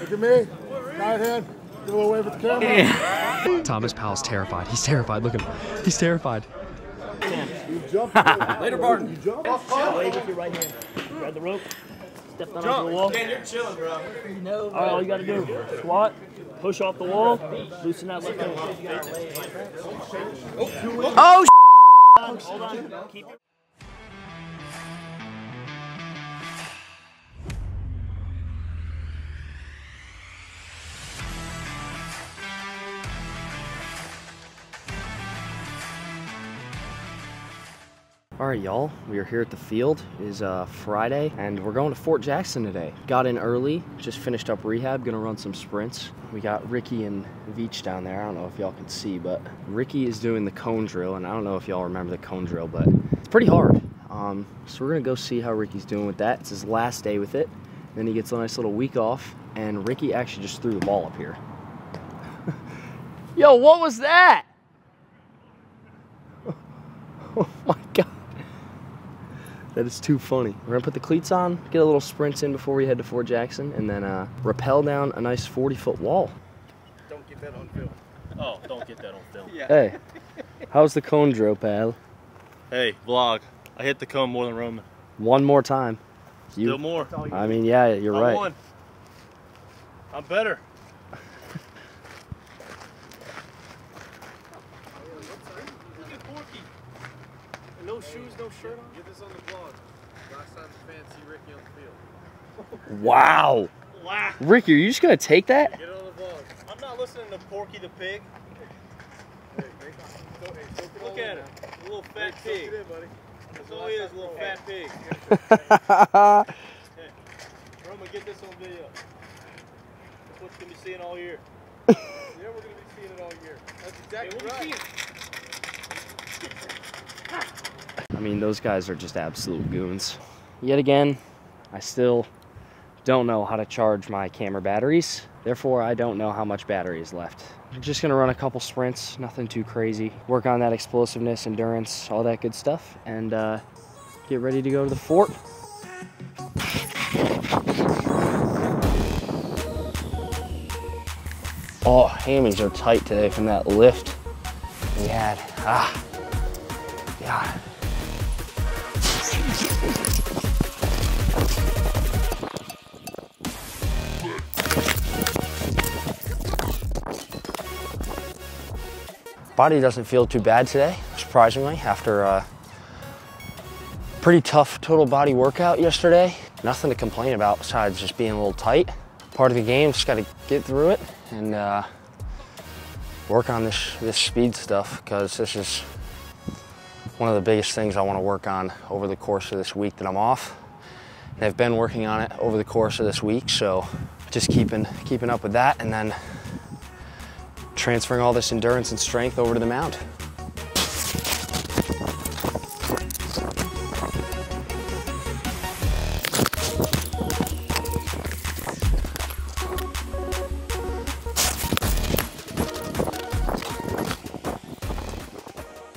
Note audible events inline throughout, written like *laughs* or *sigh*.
Look at me. Right hand. Do a little wave at the camera. *laughs* Thomas Powell's terrified. He's terrified. Look at him. He's terrified. You jump. *laughs* Later, Barton. You jump. Wave with your right hand. Grab the rope. Step down onto the wall. Man, you're chilling, bro. All right, all you gotta do, squat, push off the wall, loosen that left hand. Oh, Hold on. Keep right, y'all. We are here at the field. It is uh, Friday, and we're going to Fort Jackson today. Got in early, just finished up rehab, gonna run some sprints. We got Ricky and Veach down there. I don't know if y'all can see, but Ricky is doing the cone drill, and I don't know if y'all remember the cone drill, but it's pretty hard. Um, so we're gonna go see how Ricky's doing with that. It's his last day with it. Then he gets a nice little week off, and Ricky actually just threw the ball up here. *laughs* Yo, what was that? Oh my god. That is too funny. We're gonna put the cleats on, get a little sprints in before we head to Fort Jackson, and then uh, rappel down a nice 40 foot wall. Don't get that on film. Oh, don't get that on film. Hey, how's the cone drill, pal? Hey, vlog. I hit the cone more than Roman. One more time. Still more. I mean, yeah, you're I right. won. I'm better. Look at Porky. No shoes, no shirt on. Get this on the vlog. Last time the fans see Ricky on the field. Wow. Wow. Ricky, are you just gonna take that? Get it on the vlog. I'm not listening to Porky the pig. Hey, make, so, hey, soak it all Look at him. A little fat soak pig. in, buddy. That's all he is, a little fat pig. *laughs* Roman, get this on video. That's what you're going to be seeing all year. *laughs* Yeah, we're gonna be seeing it all year. That's exactly what do you right. I mean, those guys are just absolute goons. Yet again, I still don't know how to charge my camera batteries. Therefore, I don't know how much battery is left. I'm just gonna run a couple sprints, nothing too crazy. Work on that explosiveness, endurance, all that good stuff, and uh, get ready to go to the fort. Oh, hammies are tight today from that lift we had. Ah, God. Body doesn't feel too bad today, surprisingly, after a pretty tough total body workout yesterday. Nothing to complain about besides just being a little tight. Part of the game, just gotta get through it and uh, work on this, this speed stuff because this is one of the biggest things I wanna work on over the course of this week that I'm off. And I've been working on it over the course of this week, so just keeping, keeping up with that and then transferring all this endurance and strength over to the mound.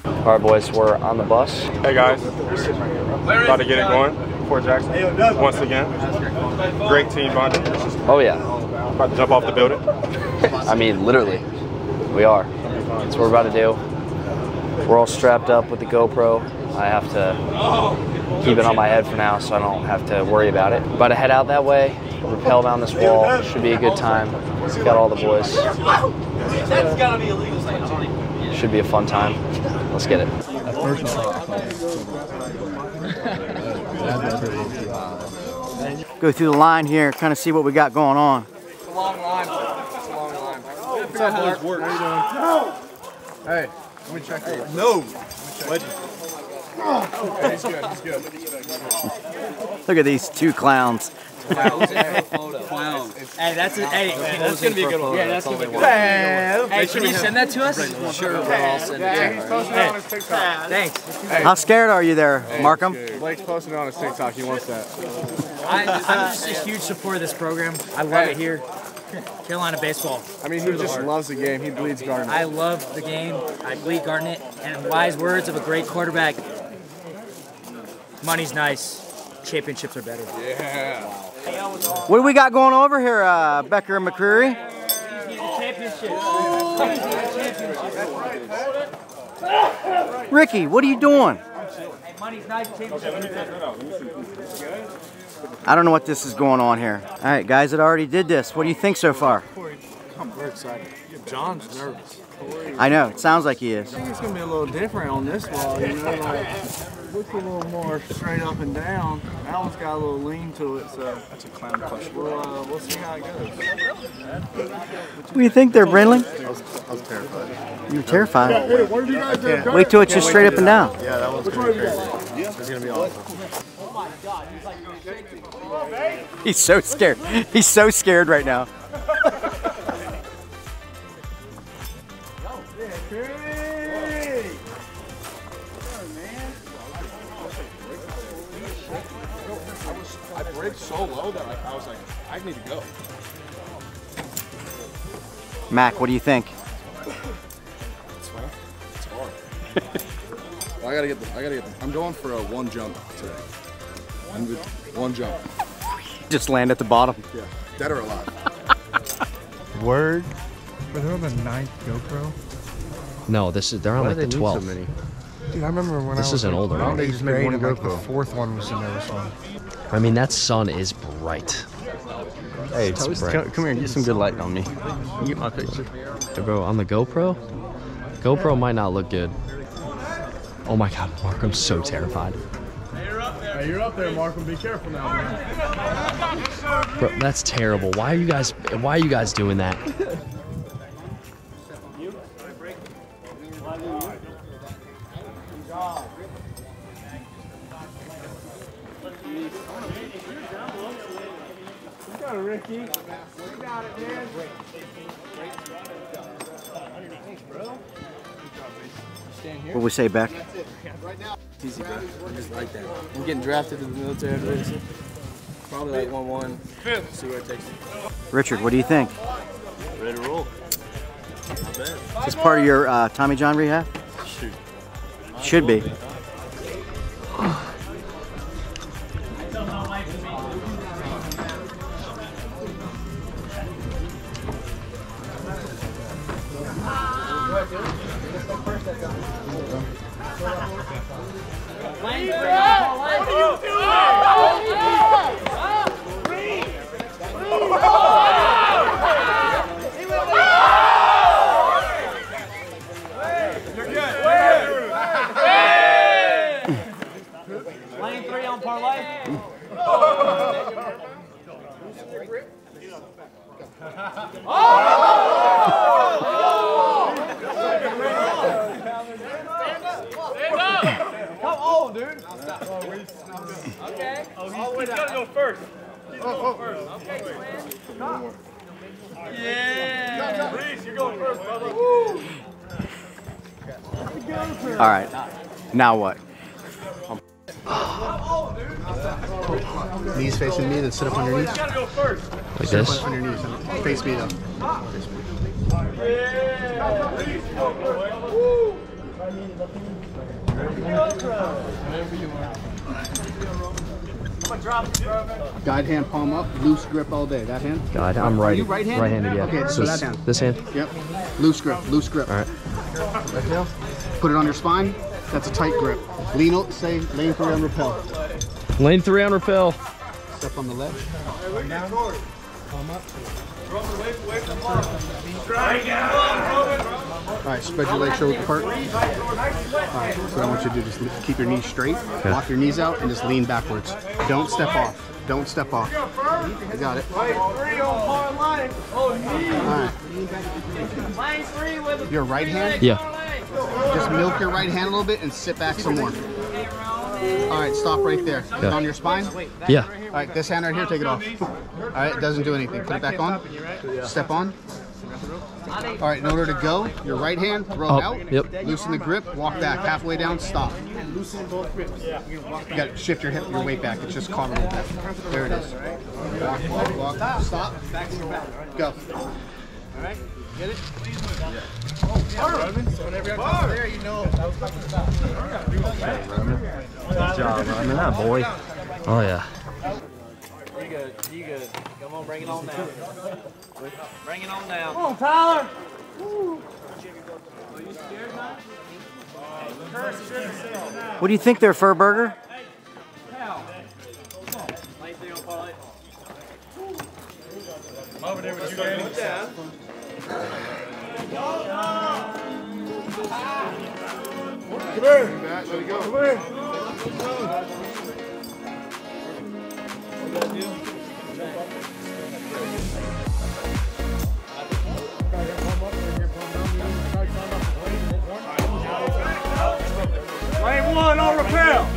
All right, boys, we're on the bus. Hey guys, about to get it going. Fort Jackson, once again. Great team bonding. Oh yeah, About to jump off the building. *laughs* I mean literally, we are. That's what we're about to do. We're all strapped up with the GoPro. I have to keep it on my head for now so I don't have to worry about it. About to head out that way, rappel down this wall. Should be a good time. Got all the boys. That's got to be illegal. Should be a fun time. Let's get it. go through the line here, kind of see what we got going on. It's a long line. It's a long line. What's up, Mark? How you doing? No! Hey, let me check hey, No. Hey, he's good. He's good. Look at these two clowns. *laughs* Hey, that's a, hey, that's gonna be a good one. Yeah, that's gonna be a good one. Hey, Hey, can you send that to us? Sure, I'll send it. yeah, he's posting it on his TikTok. Thanks. How scared are you there, Markham? Blake's posting it on his TikTok. He wants that. I, I'm just a huge supporter of this program. I love it here. Carolina baseball. I mean, he just loves the game. He bleeds Garnet. I love the game. I bleed Garnet. And wise words of a great quarterback. Money's nice. Championships are better. Yeah. What do we got going over here, uh, Becker and McCreary? Ricky, what are you doing? I don't know what this is going on here. All right, guys that already did this, what do you think so far? I'm very excited. John's nervous. I know, it sounds like he is. I think it's gonna be a little different on this wall, you know, like looks a little more straight up and down. That one's got a little lean to it, so that's a clown question. We'll, uh, we'll see how it goes. What do you think there, Brindley? I was, I was terrified. You're terrified. Hey, what did you guys do? Wait till it's just straight up and down. Yeah, that one's gonna be crazy. It's gonna be awesome. He's so scared. He's so scared right now. I braked so low that I was like, I need to go. Mac, what do you think? It's fine. It's hard. well, I gotta get the, I gotta get the, I'm going for a one jump today. I'm good. One jump. Just land at the bottom. Yeah. Dead or alive. *laughs* Word. But they're on the ninth GoPro. No, this is they're on Why like do the they need so many? Dude, I remember when This I was is an like, older one. They just made one grade, like the GoPro. fourth one was the newest one. I mean, that sun is bright. Hey, It's Toast, bright. come, come here and get some good light on me. Get my picture. Hey, bro, on the GoPro, GoPro might not look good. Oh my God, Mark, I'm so terrified. Hey, you're up there, Markham. Be careful now, man. Bro, that's terrible. Why are you guys? Why are you guys doing that? What we say, Beck? It's easy, bro. I'm just like that. I'm getting drafted to the military after this. Probably like 1-1. See where it takes me. Richard, what do you think? Ready to roll. Is this part of your uh, Tommy John rehab? Shoot. Should be. Lane Guide hand, palm up, loose grip all day. That hand? God, I'm right. you right-handed? Right-handed, yeah. Okay, so so s- that hand. this hand. Yep. Loose grip, loose grip. All right. Put it on your spine. That's a tight grip. Lean, o- say, lane three on rappel. Lane three on rappel. Step on the ledge. All right, spread your legs shoulder apart. All right, so what I want you to do is keep your knees straight, lock your knees out, and just lean backwards. Don't step off. Don't step off. I got it. All Three on parlay. Knee. right. Lane three with a Your right hand, Yeah. just milk your right hand a little bit and sit back some more. All right, stop right there. Yeah. On your spine. Yeah. All right, this hand right here, take it off. All right, it doesn't do anything. Put it back on. Step on. All right, in order to go, your right hand, throw Up, it out. yep. Loosen the grip, walk back. Halfway down, stop. Loosen both grips. You got to shift your hip, your weight back. It's just caught a little bit. There it is. Walk, walk, walk. Stop. Go. Good job, man. That boy. Oh yeah. You good. You good. Come on, bring it on down. Bring it on down. Come on, Tyler. Woo. Are you scared, man? What do you think there, Fur Burger? Over there with you, Danny. Come here. Let go. Come here. Lane one on rappel.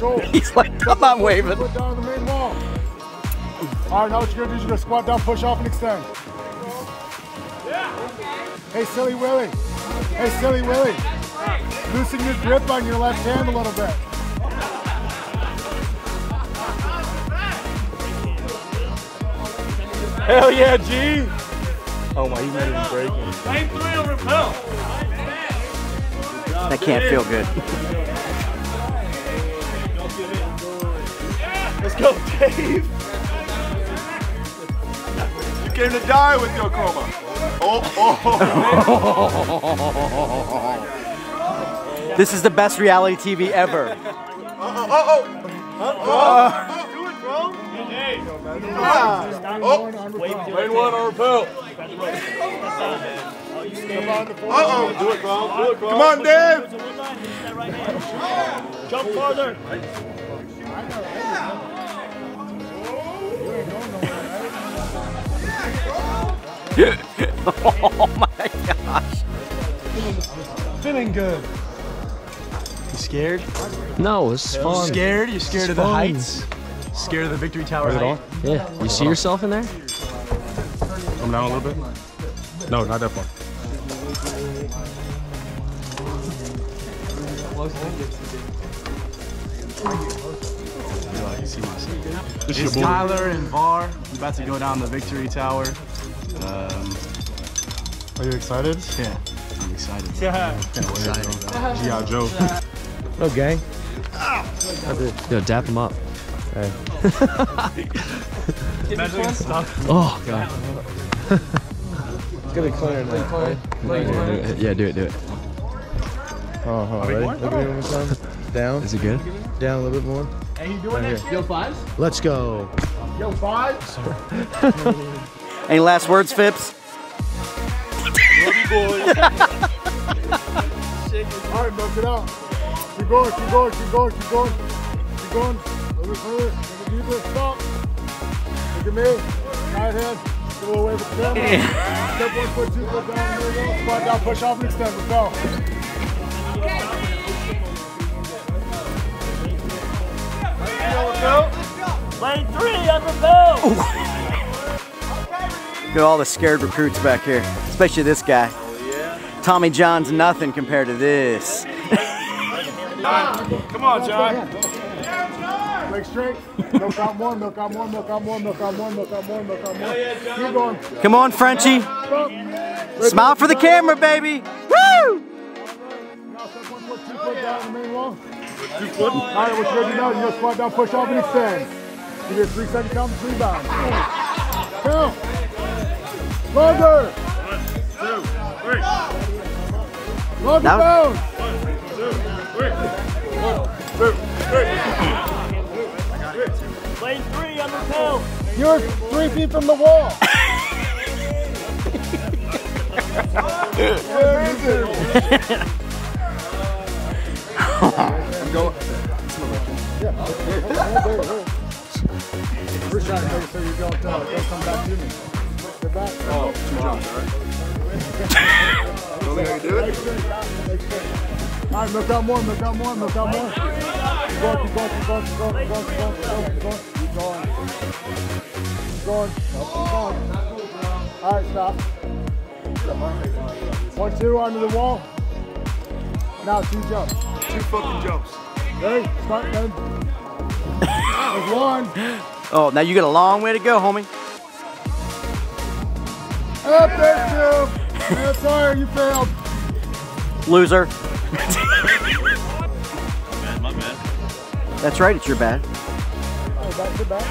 You. He's like, come on, waving. Put down the main wall. All right, now what you're gonna do is you're gonna squat down, push off, and extend. Yeah. Hey, silly Willie. Hey, silly Willie. Loosen your grip on your left hand a little bit. Hell yeah, G! Oh my, he's not even braking. Lane three on rappel. That can't feel good. Go, Dave! You came to die with your coma. Oh, oh. This is the best reality TV ever. *laughs* oh, oh, oh. Do it, bro. Oh, Wave to lane one on rappel. Grab the rope. Oh, you stand. Uh-oh. Do it, bro. Do it, bro. Come on, Dave. Towards the oh my gosh. Feeling good. You scared? No, it's fun. Scared? You scared It's of the fun. heights? Scared of the victory tower height? Yeah. You see uh-huh. yourself in there? Come down a little bit. No, not that far. This It's your. Tyler and Var. I'm about to go down the victory tower. Um, Are you excited? yeah, I'm excited. Yeah. G.I. Joe. No gang. Yo, dap him up. Hey. *laughs* oh god. Gonna clear now. Yeah, do it, do it. Oh, oh, ready? Look at me one more time. Down, Is it good? down a little bit more. Hey, you doing that shit? Yo, five? Let's go. Yo, five? *laughs* Any last words, Phipps? All right, milk it out. Keep going, keep going, keep going, keep going. Keep going. A little further. A little deeper. Stop. Look at me. Right hand. Get a little away with the camera. Step one foot, two foot down. There you go. Squat down, push off, and extend. Let's go. Lane three on rappel. *laughs* Look at all the scared recruits back here, especially this guy. Tommy John's nothing compared to this. Come on, John. Leg. Milk milk milk milk milk milk. Keep going. Come on, Frenchie. Smile for the camera, baby. Woo! Now step one foot, two foot down the main wall. Two foot. All right, what you're gonna do now, you're gonna squat down, push off, and extend. Give me a three second count, three bound. Count. Longer. One, two, three. Longer That down. Lane three on rappel. You're three feet from the wall. *laughs* *laughs* First shot, make sure you don't, uh, don't come back to me. Back. Oh, two jumps, alright. Don't think I can do it? All right, milk out more, milk out more, milk out more. Keep going, keep going, keep going, keep going, keep going, keep going, keep going, keep going. Keep going. Keep going. Keep going. All right, stop. One, two, the wall. Now two jumps. Two fucking jumps. Ready? Start then. One. Oh, now you got a long way to go, homie. Up there, two. Yeah, sorry, you failed. Loser. My bad. That's right, it's your bad. Oh, back to back.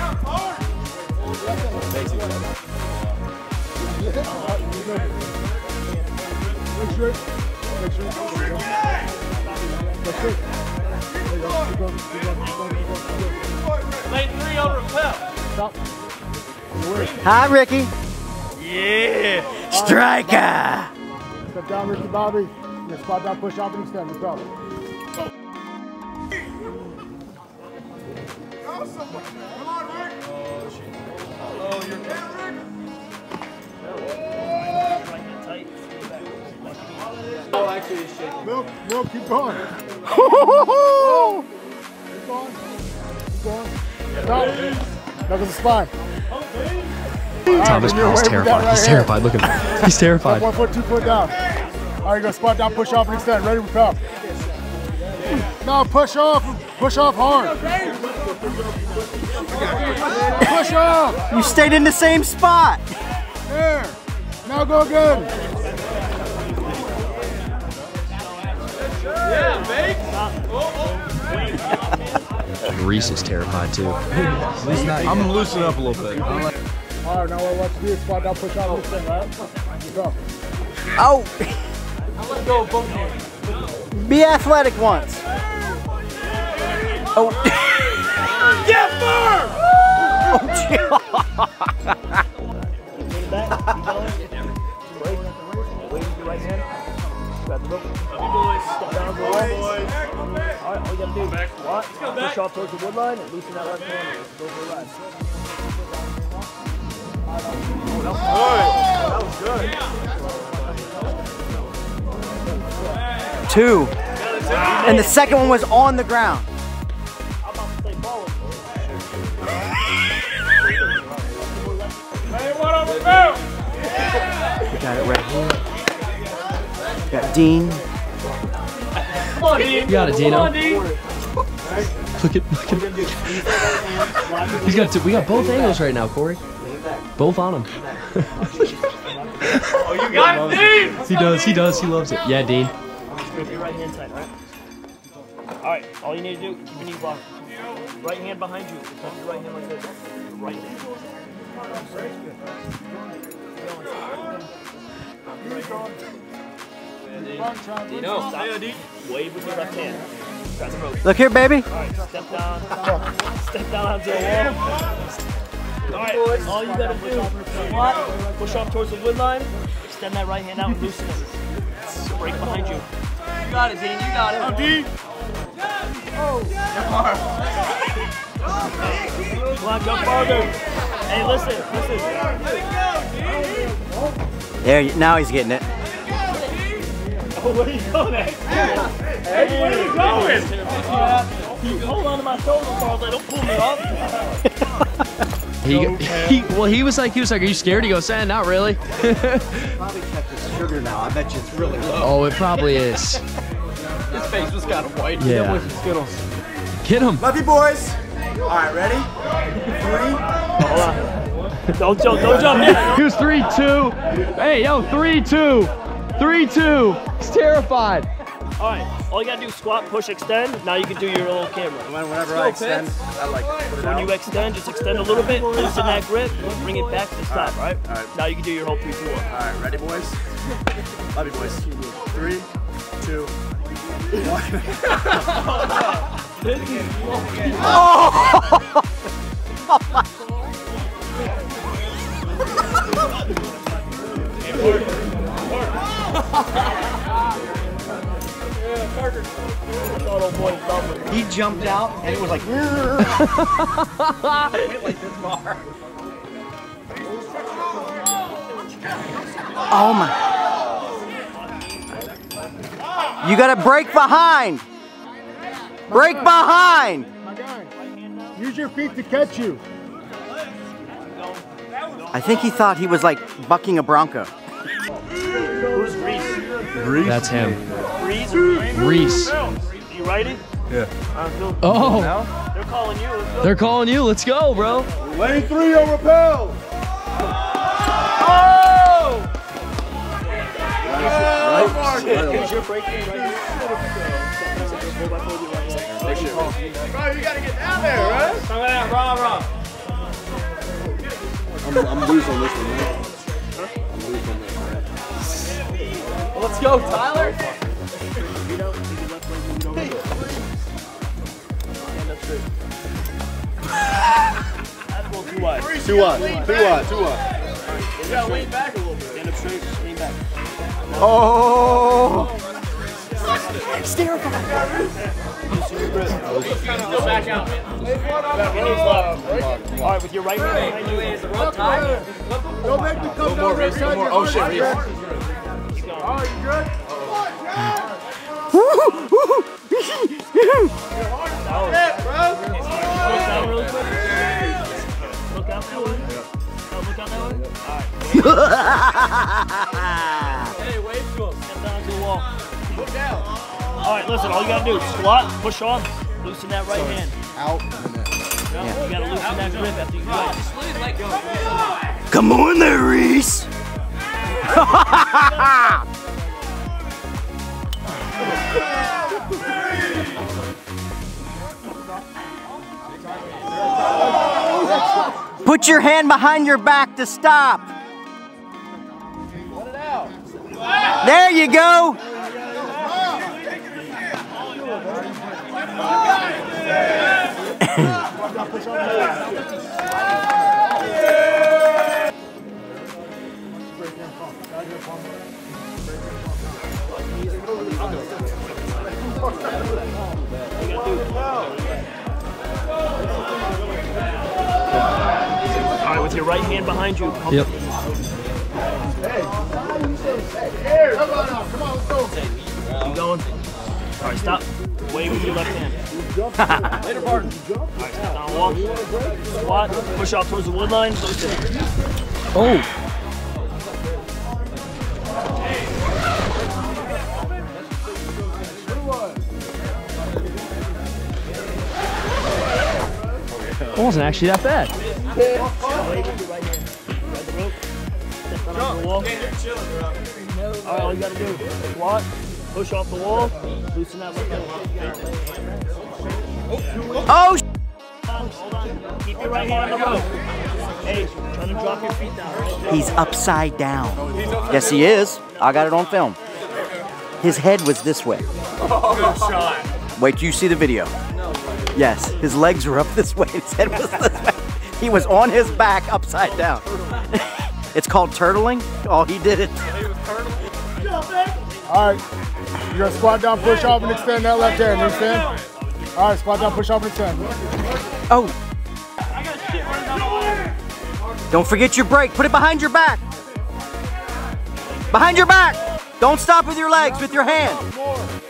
Lane three over pep. Stop. Hi, Ricky. Yeah. Striker. Step down, Ricky Bobby. You're gonna spot down, push off, and extend. Let's go. Oh, actually, Milk, milk, keep going. Keep going. Keep going. Stop. Knuckles the spine. Thomas Alright, Powell's wave with that terrified. right He's hand. terrified. Look at him. He's Step terrified. one foot, two foot down. All right, go squat down, push off, and extend. Ready, rappel. No, push off. Push off hard. Push off. You stayed in the same spot. There. Now go again. Reese is terrified too. I'm gonna loosen up a little bit. All right, now what to do is squat down, push off, and extend, right? Go. Oh. Be athletic once. Oh. *laughs* Get firm! Lean back, going. Break. Wait with your right hand. Grab the rope. Step down to the wall. All right, all you gotta do is squat, push off towards the wood line, and loosen that left hand. Go for a ride. Two. And the second one was on the ground. I'm about to say forward. We got it right here. We got Dean. Come on, Dean. You got it, Dino. Come on, Dean. Look at, look at. He's got. Two, we got both angles right now, Corey. Both on him. Oh, you got it, Dean! He does. He does. He loves it. Yeah, Dean. Grip your right hand tight, right? All right, all you need to do, keep your knee blocked. Right hand behind you. Hold your right hand like this. Right hand. No. Stop. Wave with your left hand. Grab the rope. Look here, baby. All right, step down. step down onto the wall. All right, all you gotta do, squat, push off towards the wood line, extend that right hand out and loosen it. Brake behind you. You got it, Dean. You got it. I'm Dean. Come on, go farther. Hey, listen, listen. There, you- now he's getting it. Oh, *laughs* where are you going at? Hey, where are you going? You hold on to my shoulder, Farley. Don't pull me off. *laughs* He, *laughs* he, well, he was like, he was like, are you scared? He goes, eh, not really. *laughs* Probably check the sugar now. I bet you it's really low. oh, it probably is. *laughs* His face was kind of white. Yeah. Skittles. Get him. Love you, boys. All right, ready? Three. Hold on. Don't jump, don't jump yet. He was three two. Hey, yo, three two, three two. He's terrified. All right, all you gotta do is squat, push, extend. Now you can do your little camera. Whenever I extend, I like put it When out. you extend, just extend a little bit, loosen that grip, bring it back to the top, right? all right. Now you can do your whole 3-2-1. All right, ready, boys? Love you, boys. Three, two, *laughs* *laughs* He jumped out and it was like. Went like this *laughs* far. Oh my. You gotta brake behind. Brake behind. Use your feet to catch you. I think he thought he was like bucking a bronco. Who's Reese? That's him. Reese? Reese. You ready? Yeah. Uh, Phil. Oh. They're calling you. Let's go. They're calling you. Let's go, bro. Lane three over Pell. Oh! Right. You're breaking right here. Bro, you gotta get down there, right? Come on, raw, raw. I'm, I'm loose on this one, man. I'm loose on this one. Let's go, Tyler. That's a little too wide. Two wide, two wide, two wide. You gotta lean back a little bit. Stand up straight, lean back. Oh. Go back out. All right, with your right hand? Don't make me come down there. One. Oh shit, Oh, you good? Look really quick. Look out that. Oh, look out that way. All right. Hey, wave to him. Step down to the wall. Look down. All right, listen. All you gotta do is squat, push off, loosen that right hand. Out. Yeah. You gotta loosen that grip after you go. Come on there, Reese. *laughs* Put your hand behind your back to stop. There you go. *laughs* All right, with your right hand behind you. pump Yep. Here, come on now. Come on, let's go. Keep going. All right, stop. Wave with your left hand. Later, Barton. All right, step down, walk. Squat, push off towards the wood line. Oh. Wasn't actually that bad. Wave with your right hand. Grab the rope. Step down onto the wall. All right, all you gotta do is squat, push off the wall, loosen that left hand. Oh, sh- Hold on. Keep your right hand on the rope. Hey, trying to drop your feet down. He's upside down. Yes, he is. I got it on film. His head was this way. Oh, Wait till you see the video. Yes, his legs were up this *laughs* way. His head was this way. He was on his back upside down. *laughs* it's called turtling. Oh, he did it. All right. You're gonna squat down, push off, and extend that left hand. You understand? All right, squat down, push off, and extend. Oh. Don't forget your brake. Put it behind your back. Behind your back. Don't stop with your legs, with your hand.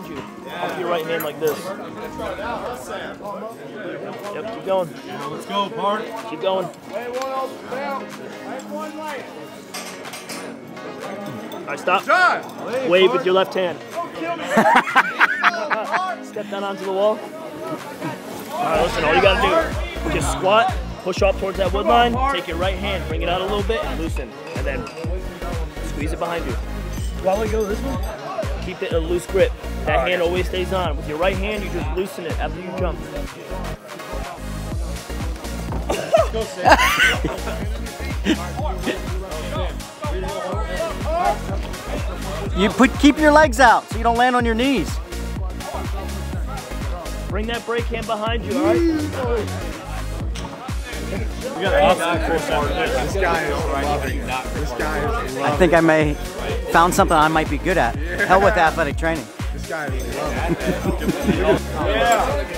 Behind you. Off your right hand like this. Yep, keep going. Let's go, Bart. Keep going. All right, stop. Wave with your left hand. *laughs* Step down onto the wall. All right, listen, all you gotta do, just squat, push up towards that wood line, take your right hand, bring it out a little bit, and loosen, and then squeeze it behind you. While we go this way? Keep it in a loose grip. That hand always stays on. With your right hand, you just loosen it after you jump. You put keep your legs out so you don't land on your knees. Bring that brake hand behind you, all right? We got awesome Chris This guy is loving This guy is I think I may found something I might be good at. Hell with athletic training. This Yeah.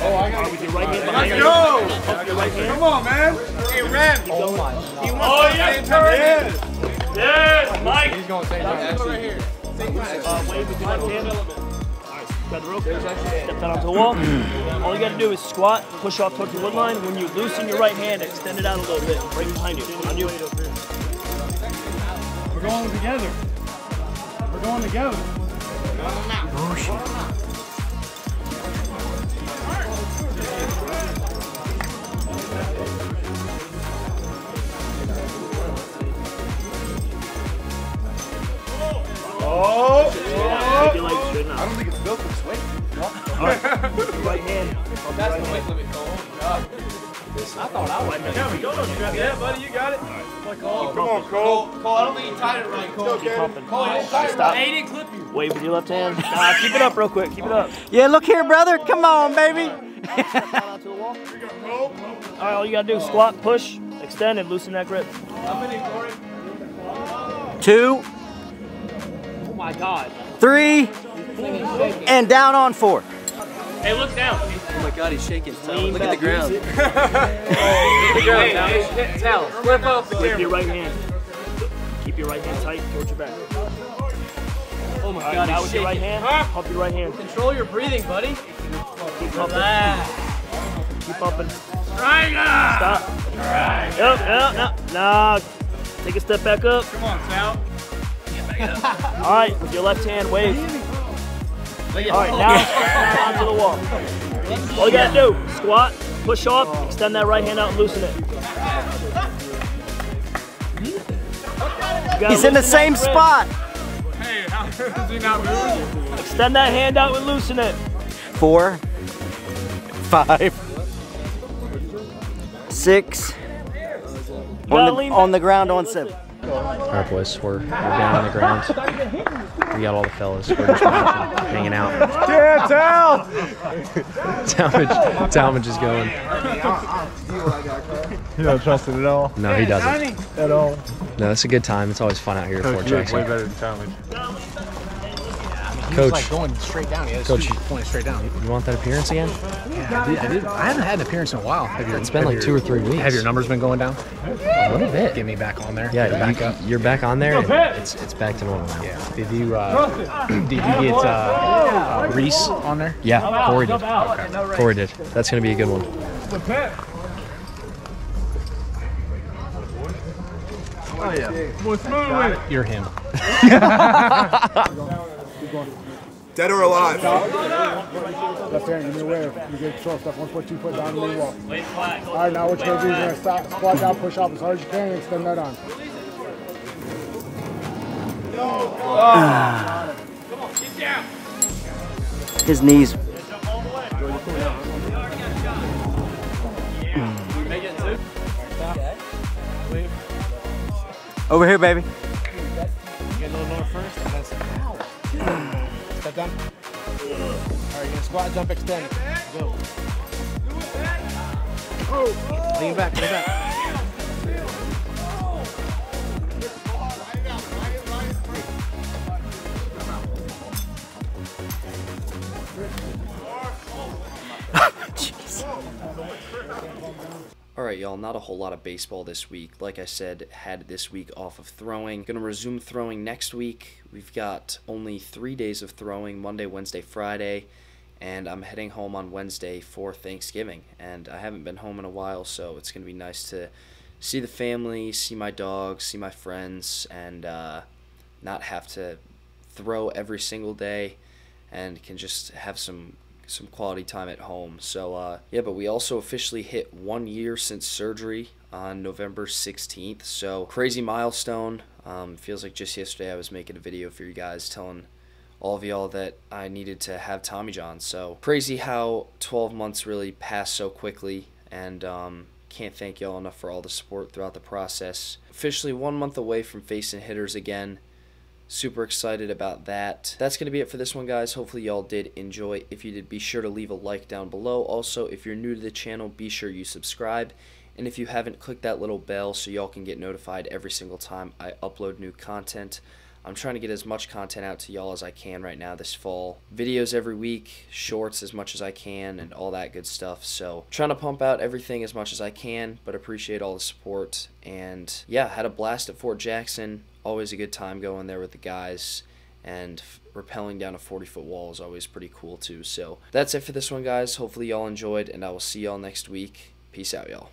Oh, I got With your right hand behind Let's go. Come on, man. Hey, Ren. Oh my. He wants to turn it. Yes, Mike. He's going to say that. Right here. Uh, wave your left hand. Grab. Step down onto the wall. All you got to do is squat, push off towards the wood line. When you loosen your right hand, extend it out a little bit. Right behind you. On you. We're going together. We're going together. Oh, shit. Oh. Take your legs straight I don't think it's built for this weight. All right. Your right hand. That's the weight limit, Cole. I thought I was. Yeah, we go. You got that, buddy. You got it. Come on, Come on, Cole. Cole, I don't think you tied it right, Cole. Keep pumping. Cole, you didn't tie it Stop. right. Hey, he didn't clip you. Wave with your left hand. *laughs* Nah, keep it up real quick. Keep it up. Yeah, look here, brother. Come on, baby. Step down onto the wall. All right, all you gotta do is squat, push, extend, and loosen that grip. Two, Oh my God. three, and down on four. Hey, look down. Oh my God, he's shaking. Lean Look at the ground. use *laughs* Look at the ground. Hey, hey, towel. Flip up the With your right hand. Keep your right hand tight towards your back. Oh my All right, God, now he's with your right shaking. hand, pump your right hand. Control your breathing, buddy. Keep pumping. Relax. Keep pumping. Striker. Stop. Yep, yep, yep. Nah. Take a step back up. Come on, Sal. All right, with your left hand, wave. All right, now down *laughs* onto the wall. All you gotta do, squat, push off, extend that right hand out and loosen it. He's in the same spot. Hey, how is he not moving? Extend that hand out and loosen it. Four, five, six. On the, on the ground on seven. All right, boys, we're, we're down on the ground. We got all the fellas. We're just hanging out. Yeah, tell. Talmadge, Talmadge is going. You don't trust it at all? No, he doesn't. At all. No, it's a good time. It's always fun out here at Fort You're way better than Talmadge. He was Coach. like going straight down. He had his Coach. feet pointing straight down. You want that appearance again? Yeah, I, did, I, did, I haven't had an appearance in a while. Have your, It's been have like your- two or three weeks. Have your numbers been going down? A little bit. Get me back on there. Yeah, back you, up. you're back on there. And it's it's back to normal now. Yeah. Did you uh, *clears throat* did you get uh, uh, Reese on there? Yeah, Corey did. Okay. Corey did. That's gonna be a good one. Oh, yeah. You're him. *laughs* *laughs* *laughs* Dead or alive? Left hand, give me a wave. You get control stuff. One foot, two foot down, and then walk. All right, now what you're gonna do is you're gonna stop, squat down, push off as hard as you can, and extend that on. *sighs* His knees. Over here, baby. Ow. Step down. All right, squat, jump, extend. Go. Lean back, lean back. Right, y'all, not a whole lot of baseball this week. Like I said, had this week off of throwing. To resume throwing next week. We've got only three days of throwing Monday, Wednesday, Friday. And I'm heading home on Wednesday for Thanksgiving. And I haven't been home in a while, so it's going to be nice to see the family, see my dogs, see my friends, and uh, not have to throw every single day and can just have some some quality time at home. So uh, yeah, but we also officially hit one year since surgery on November 16th. So crazy milestone. Um, feels like just yesterday I was making a video for you guys telling all of y'all that I needed to have Tommy John. So crazy how 12 months really passed so quickly, and um, can't thank y'all enough for all the support throughout the process. Officially one month away from facing hitters again. Super excited about that. That's going to be it for this one, guys. Hopefully, y'all did enjoy. If you did, be sure to leave a like down below. Also, if you're new to the channel, be sure you subscribe. And if you haven't, click that little bell so y'all can get notified every single time I upload new content. I'm trying to get as much content out to y'all as I can right now this fall. Videos every week, shorts as much as I can, and all that good stuff. So, trying to pump out everything as much as I can, but appreciate all the support. And yeah, had a blast at Fort Jackson. Always a good time going there with the guys and rappelling down a 40 foot wall is always pretty cool too. So that's it for this one, guys. Hopefully, y'all enjoyed, and I will see y'all next week. Peace out, y'all.